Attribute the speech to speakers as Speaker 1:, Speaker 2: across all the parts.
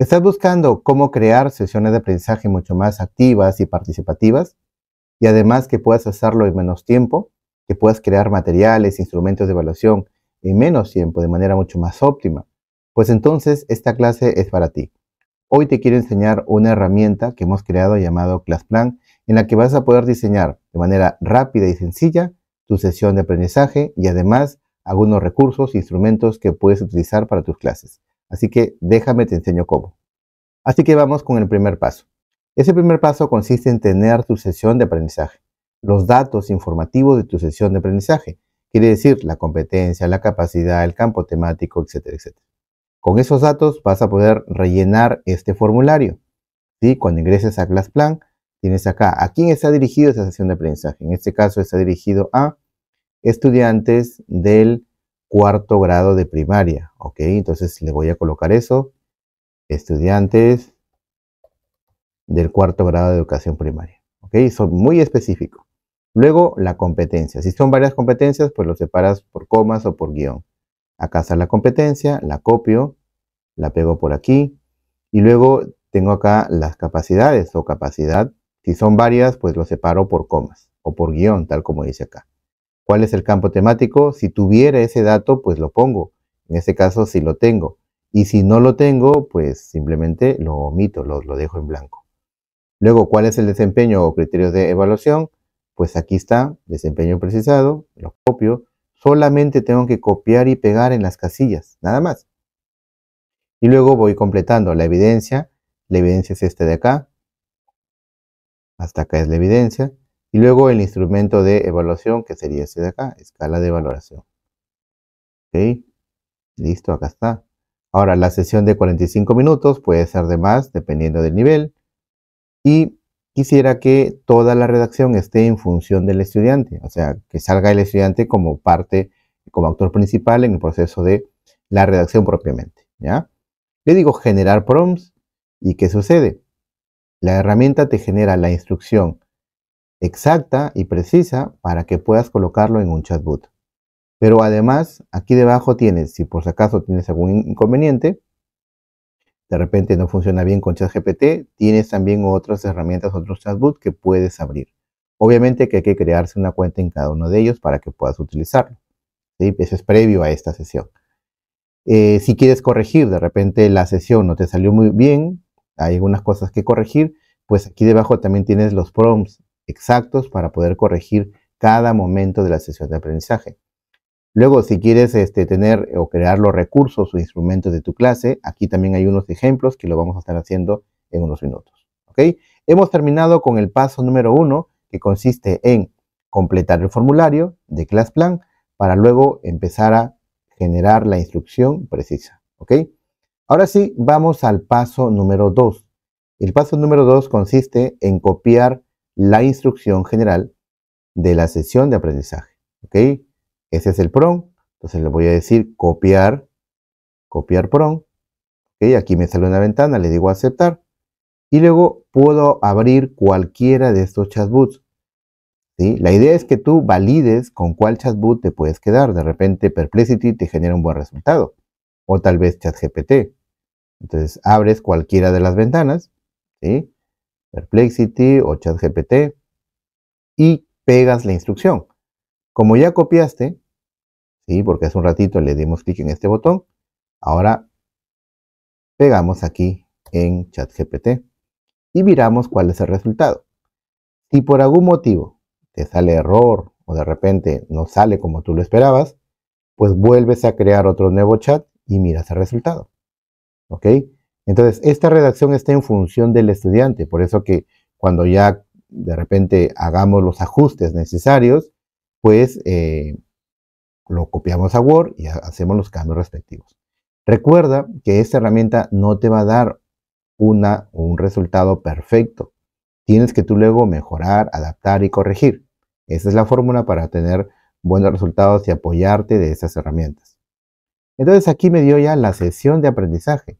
Speaker 1: ¿Estás buscando cómo crear sesiones de aprendizaje mucho más activas y participativas? Y además que puedas hacerlo en menos tiempo, que puedas crear materiales, instrumentos de evaluación en menos tiempo, de manera mucho más óptima. Pues entonces esta clase es para ti. Hoy te quiero enseñar una herramienta que hemos creado llamado ClassPlan, en la que vas a poder diseñar de manera rápida y sencilla tu sesión de aprendizaje y además algunos recursos e instrumentos que puedes utilizar para tus clases. Así que déjame te enseño cómo. Así que vamos con el primer paso. Ese primer paso consiste en tener tu sesión de aprendizaje, los datos informativos de tu sesión de aprendizaje, quiere decir la competencia, la capacidad, el campo temático, etcétera, etcétera. Con esos datos vas a poder rellenar este formulario. ¿sí? Cuando ingreses a ClassPlan, tienes acá, ¿a quién está dirigido esa sesión de aprendizaje? En este caso está dirigido a estudiantes del cuarto grado de primaria, ¿ok? Entonces le voy a colocar eso, estudiantes del cuarto grado de educación primaria, ¿ok? Son muy específicos. Luego, la competencia. Si son varias competencias, pues lo separas por comas o por guion. Acá está la competencia, la copio, la pego por aquí. Y luego tengo acá las capacidades o capacidad. Si son varias, pues lo separo por comas o por guion, tal como dice acá. ¿Cuál es el campo temático? Si tuviera ese dato, pues lo pongo. En este caso, si lo tengo. Y si no lo tengo, pues simplemente lo omito, lo, dejo en blanco. Luego, ¿cuál es el desempeño o criterios de evaluación? Pues aquí está, desempeño precisado, lo copio. Solamente tengo que copiar y pegar en las casillas, nada más. Y luego voy completando la evidencia. La evidencia es este de acá. Hasta acá es la evidencia. Y luego el instrumento de evaluación, que sería este de acá, escala de valoración. ¿Ok? Listo, acá está. Ahora, la sesión de 45 minutos puede ser de más, dependiendo del nivel. Y quisiera que toda la redacción esté en función del estudiante, o sea, que salga el estudiante como parte, como autor principal en el proceso de la redacción propiamente, ¿ya? Le digo generar prompts y ¿qué sucede? La herramienta te genera la instrucción exacta y precisa para que puedas colocarlo en un chatbot. Pero además, aquí debajo tienes, si por si acaso tienes algún inconveniente, de repente no funciona bien con ChatGPT, tienes también otras herramientas, otros chatbots que puedes abrir. Obviamente que hay que crearse una cuenta en cada uno de ellos para que puedas utilizarlo. Eso es previo a esta sesión. Eh, si quieres corregir, de repente la sesión no te salió muy bien, hay algunas cosas que corregir, pues aquí debajo también tienes los prompts exactos para poder corregir cada momento de la sesión de aprendizaje. Luego, si quieres este, tener o crear los recursos o instrumentos de tu clase, aquí también hay unos ejemplos que lo vamos a estar haciendo en unos minutos. ¿ok? Hemos terminado con el paso número uno, que consiste en completar el formulario de ClassPlan para luego empezar a generar la instrucción precisa. ¿ok? Ahora sí, vamos al paso número dos. El paso número dos consiste en copiar la instrucción general de la sesión de aprendizaje. ¿Ok? Ese es el PROM. Entonces le voy a decir copiar, copiar PROM. ¿Ok? Aquí me sale una ventana, le digo aceptar. Y luego puedo abrir cualquiera de estos chatbots. ¿sí? La idea es que tú valides con cuál chatbot te puedes quedar. De repente Perplexity te genera un buen resultado. O tal vez ChatGPT. Entonces abres cualquiera de las ventanas. ¿sí? Perplexity o ChatGPT y pegas la instrucción. Como ya copiaste, ¿sí? porque hace un ratito le dimos clic en este botón, ahora pegamos aquí en ChatGPT y miramos cuál es el resultado. Si por algún motivo te sale error o de repente no sale como tú lo esperabas, pues vuelves a crear otro nuevo chat y miras el resultado. ¿Ok? Entonces, esta redacción está en función del estudiante, por eso que cuando ya de repente hagamos los ajustes necesarios, pues eh, lo copiamos a Word y hacemos los cambios respectivos. Recuerda que esta herramienta no te va a dar una, un resultado perfecto. Tienes que tú luego mejorar, adaptar y corregir. Esa es la fórmula para tener buenos resultados y apoyarte de estas herramientas. Entonces aquí me dio ya la sesión de aprendizaje.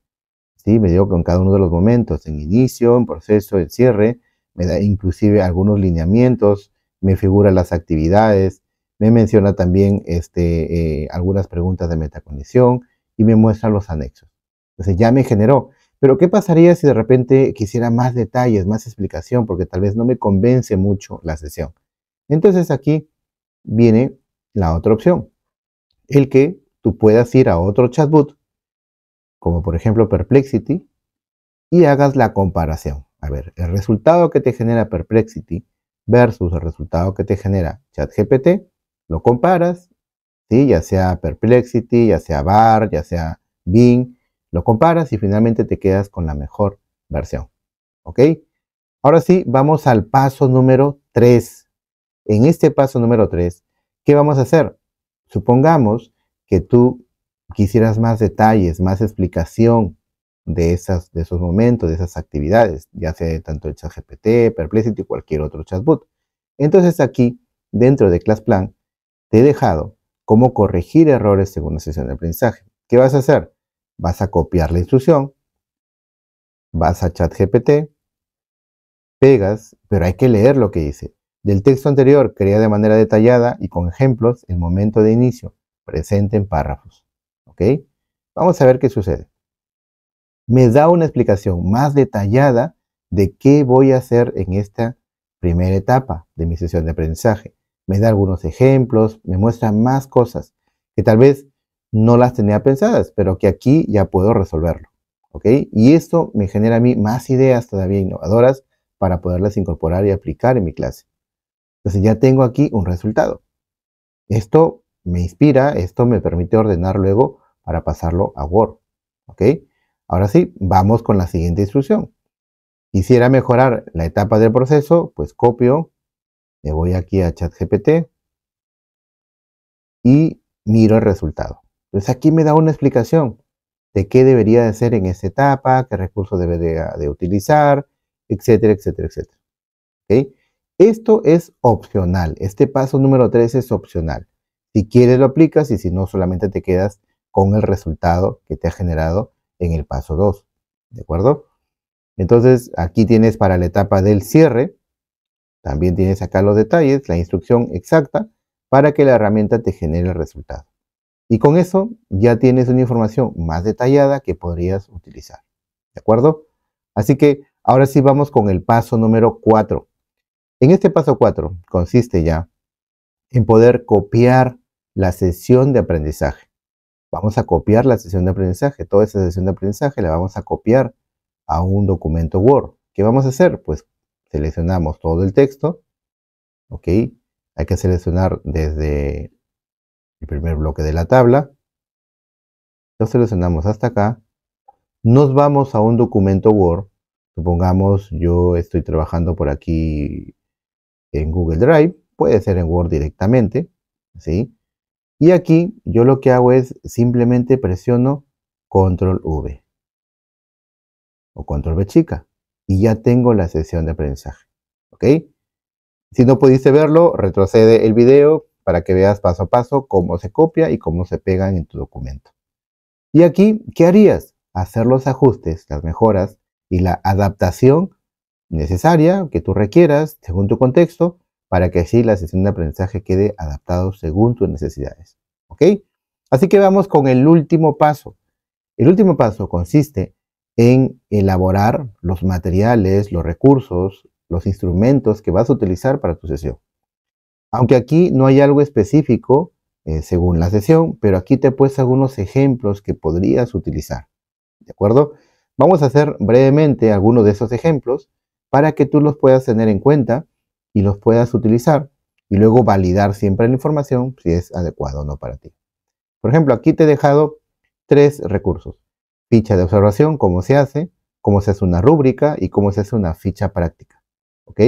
Speaker 1: ¿Sí? Me dio con cada uno de los momentos, en inicio, en proceso, en cierre, me da inclusive algunos lineamientos, me figura las actividades, me menciona también este, eh, algunas preguntas de metacondición y me muestra los anexos. Entonces ya me generó. Pero ¿qué pasaría si de repente quisiera más detalles, más explicación, porque tal vez no me convence mucho la sesión? Entonces aquí viene la otra opción, el que tú puedas ir a otro chatbot, como por ejemplo Perplexity, y hagas la comparación. A ver, el resultado que te genera Perplexity versus el resultado que te genera ChatGPT, lo comparas, ¿sí? ya sea Perplexity, ya sea BAR, ya sea Bing, lo comparas y finalmente te quedas con la mejor versión. ¿Ok? Ahora sí, vamos al paso número 3. En este paso número 3, ¿qué vamos a hacer? Supongamos que tú quisieras más detalles, más explicación de, esos momentos, de esas actividades, ya sea tanto el ChatGPT, Perplexity o cualquier otro chatbot. Entonces aquí, dentro de ClassPlan, te he dejado cómo corregir errores según la sesión de aprendizaje. ¿Qué vas a hacer? vas a copiar la instrucción, vas a ChatGPT, pegas, pero hay que leer lo que dice. Del texto anterior, crea de manera detallada y con ejemplos el momento de inicio, presente en párrafos. ¿Ok? Vamos a ver qué sucede. Me da una explicación más detallada de qué voy a hacer en esta primera etapa de mi sesión de aprendizaje. Me da algunos ejemplos, me muestra más cosas que tal vez no las tenía pensadas, pero que aquí ya puedo resolverlo. ¿Ok? Y esto me genera a mí más ideas todavía innovadoras para poderlas incorporar y aplicar en mi clase. Entonces ya tengo aquí un resultado. Esto me inspira, esto me permite ordenar luego para pasarlo a Word. ¿Ok? Ahora sí, vamos con la siguiente instrucción. Quisiera mejorar la etapa del proceso, pues copio, me voy aquí a ChatGPT y miro el resultado. Entonces aquí me da una explicación de qué debería de hacer en esta etapa, qué recursos debería de utilizar, etcétera, etcétera, etcétera. Esto es opcional. Este paso número 3 es opcional. Si quieres lo aplicas y si no, solamente te quedas con el resultado que te ha generado en el paso 2. ¿De acuerdo? Entonces, aquí tienes para la etapa del cierre, también tienes acá los detalles, la instrucción exacta para que la herramienta te genere el resultado. Y con eso ya tienes una información más detallada que podrías utilizar. ¿De acuerdo? Así que ahora sí vamos con el paso número 4. En este paso 4 consiste ya en poder copiar la sesión de aprendizaje. Vamos a copiar la sesión de aprendizaje. Toda esa sesión de aprendizaje la vamos a copiar a un documento Word. ¿Qué vamos a hacer? Pues seleccionamos todo el texto. ¿Ok? Hay que seleccionar desde el primer bloque de la tabla. Lo seleccionamos hasta acá. Nos vamos a un documento Word. Supongamos yo estoy trabajando por aquí en Google Drive. Puede ser en Word directamente. ¿sí? Y aquí yo lo que hago es simplemente presiono Control V o Control V chica y ya tengo la sesión de aprendizaje. ¿Ok? Si no pudiste verlo, retrocede el video, para que veas paso a paso cómo se copia y cómo se pegan en tu documento. Y aquí, ¿qué harías? Hacer los ajustes, las mejoras y la adaptación necesaria que tú requieras según tu contexto para que así la sesión de aprendizaje quede adaptado según tus necesidades. ¿Ok? Así que vamos con el último paso. El último paso consiste en elaborar los materiales, los recursos, los instrumentos que vas a utilizar para tu sesión. Aunque aquí no hay algo específico eh, según la sesión, pero aquí te he puesto algunos ejemplos que podrías utilizar. ¿De acuerdo? Vamos a hacer brevemente algunos de esos ejemplos para que tú los puedas tener en cuenta y los puedas utilizar y luego validar siempre la información si es adecuado o no para ti. Por ejemplo, aquí te he dejado tres recursos. Ficha de observación, cómo se hace, cómo se hace una rúbrica y cómo se hace una ficha práctica. ¿Ok?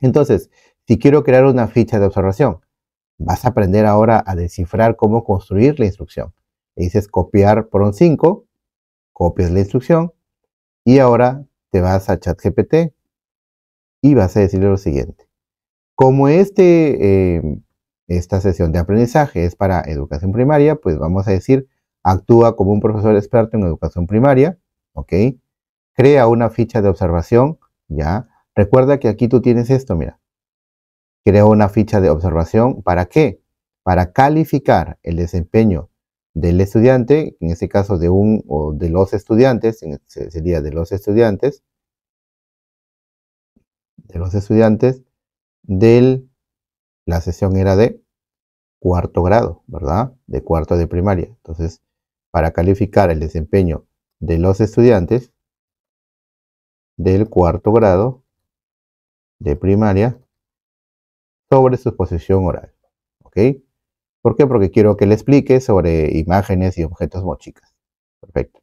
Speaker 1: Entonces, si quiero crear una ficha de observación, vas a aprender ahora a descifrar cómo construir la instrucción. Le dices copiar por un 5, copias la instrucción y ahora te vas a ChatGPT y vas a decirle lo siguiente. Como este, eh, esta sesión de aprendizaje es para educación primaria, pues vamos a decir, actúa como un profesor experto en educación primaria, ¿ok? Crea una ficha de observación, ¿ya? Recuerda que aquí tú tienes esto, mira. Creo una ficha de observación. ¿Para qué? Para calificar el desempeño del estudiante, en este caso de un o de los estudiantes, sería de los estudiantes, de los estudiantes del, la sesión era de cuarto grado, ¿verdad? De cuarto de primaria. Entonces, para calificar el desempeño de los estudiantes del cuarto grado de primaria sobre su exposición oral, ¿ok? ¿Por qué? Porque quiero que le explique sobre imágenes y objetos mochicas. Perfecto.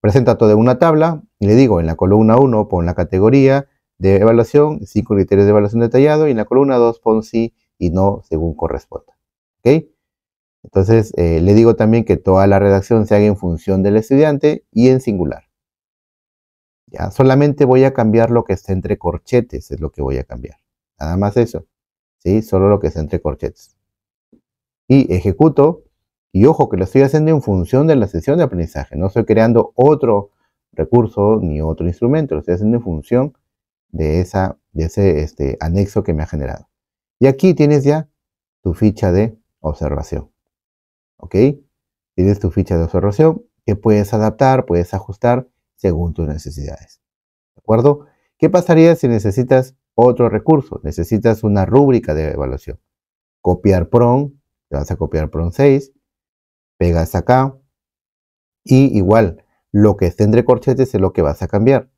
Speaker 1: Presenta toda una tabla y le digo, en la columna 1 pon la categoría de evaluación, cinco criterios de evaluación detallado y en la columna 2 pon sí y no según corresponda. ¿Ok? Entonces, eh, le digo también que toda la redacción se haga en función del estudiante y en singular. Ya, solamente voy a cambiar lo que está entre corchetes, es lo que voy a cambiar. Nada más eso. ¿Sí? Solo lo que está entre corchetes y ejecuto. Y ojo que lo estoy haciendo en función de la sesión de aprendizaje. No estoy creando otro recurso ni otro instrumento. Lo estoy haciendo en función de, esa, de ese este, anexo que me ha generado. Y aquí tienes ya tu ficha de observación. ¿Ok? Tienes tu ficha de observación que puedes adaptar, puedes ajustar según tus necesidades. ¿De acuerdo? ¿Qué pasaría si necesitas otro recurso? Necesitas una rúbrica de evaluación. Copiar PROM le vas a copiar PROM 6, pegas acá y igual lo que esté entre corchetes es lo que vas a cambiar.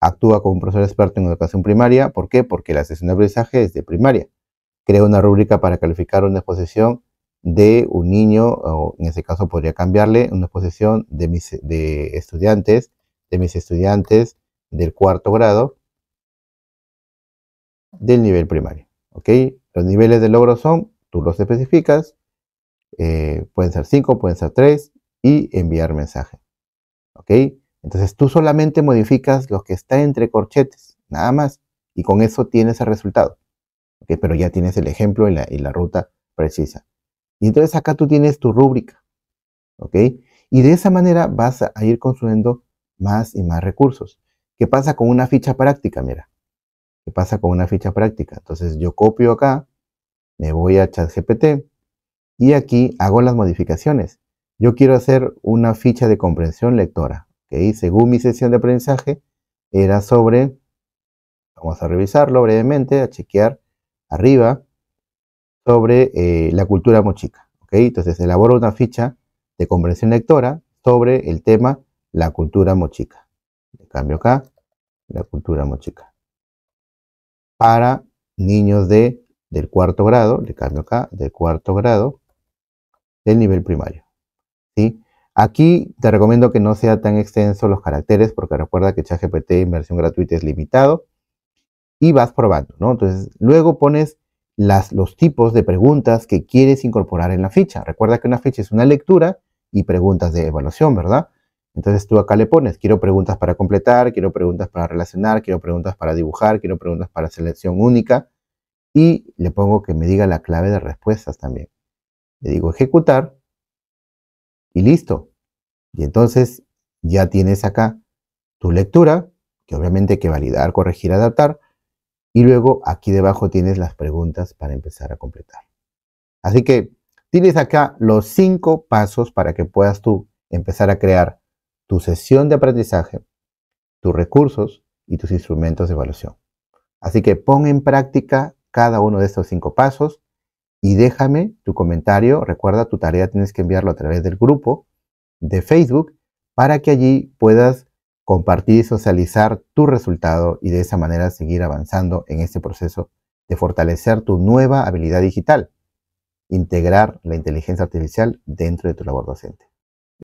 Speaker 1: Actúa como un profesor experto en educación primaria. ¿Por qué? Porque la sesión de aprendizaje es de primaria. Crea una rúbrica para calificar una exposición de un niño, o en ese caso podría cambiarle, una exposición de mis estudiantes, de mis estudiantes del cuarto grado del nivel primario. ¿Ok? Los niveles de logro son Tú los especificas, eh, pueden ser 5, pueden ser 3 y enviar mensaje. ¿Ok? Entonces tú solamente modificas lo que está entre corchetes, nada más, y con eso tienes el resultado. Pero ya tienes el ejemplo y la, ruta precisa. Y entonces acá tú tienes tu rúbrica. Y de esa manera vas a ir construyendo más y más recursos. ¿Qué pasa con una ficha práctica? Mira, ¿qué pasa con una ficha práctica? Entonces yo copio acá, me voy a ChatGPT y aquí hago las modificaciones. Yo quiero hacer una ficha de comprensión lectora. ¿Okay? Según mi sesión de aprendizaje, era sobre, vamos a revisarlo brevemente, a chequear arriba, sobre eh, la cultura mochica. ¿okay? Entonces elaboro una ficha de comprensión lectora sobre el tema la cultura mochica. Le cambio acá, la cultura mochica. Para niños de del cuarto grado, le cambio acá, del cuarto grado del nivel primario. ¿sí? Aquí te recomiendo que no sea tan extenso los caracteres, porque recuerda que ChatGPT en versión gratuita es limitado, y vas probando, ¿no? Entonces, luego pones las, los tipos de preguntas que quieres incorporar en la ficha. Recuerda que una ficha es una lectura y preguntas de evaluación, ¿verdad? Entonces tú acá le pones, quiero preguntas para completar, quiero preguntas para relacionar, quiero preguntas para dibujar, quiero preguntas para selección única, y le pongo que me diga la clave de respuestas también. Le digo ejecutar y listo. Y entonces ya tienes acá tu lectura, que obviamente hay que validar, corregir, adaptar. Y luego aquí debajo tienes las preguntas para empezar a completar. Así que tienes acá los cinco pasos para que puedas tú empezar a crear tu sesión de aprendizaje, tus recursos y tus instrumentos de evaluación. Así que pon en práctica cada uno de estos cinco pasos y déjame tu comentario. Recuerda, tu tarea tienes que enviarlo a través del grupo de Facebook para que allí puedas compartir y socializar tu resultado y de esa manera seguir avanzando en este proceso de fortalecer tu nueva habilidad digital, integrar la inteligencia artificial dentro de tu labor docente.